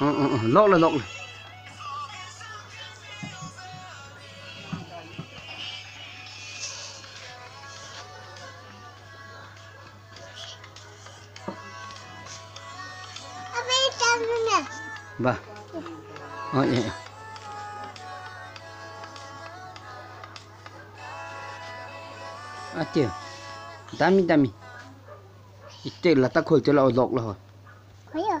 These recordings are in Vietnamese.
ừ, lộn là lộn này. Nữa vâng. Ờ, vậy. à ờ, chưa dami dami ít là ta khul cho là lộn rồi. Thấy à?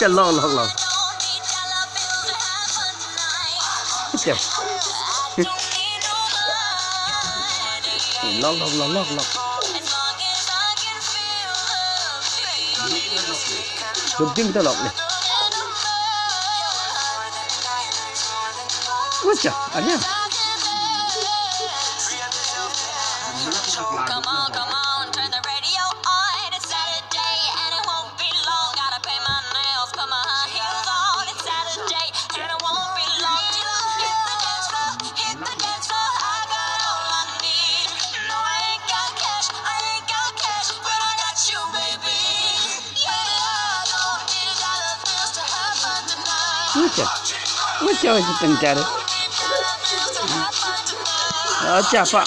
chưa lộn lộn lộn chưa lộn lộn lộn lộn lộn dùng chân tao lộn này ôi trời anh nhá. Come on, Uite, uite, uite în care. Aceapa.